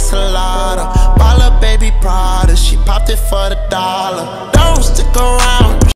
that's. Baller baby Prada, she popped it for the dollar.